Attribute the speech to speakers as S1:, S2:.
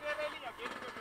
S1: Vieni, vieni, vieni, vieni, vieni.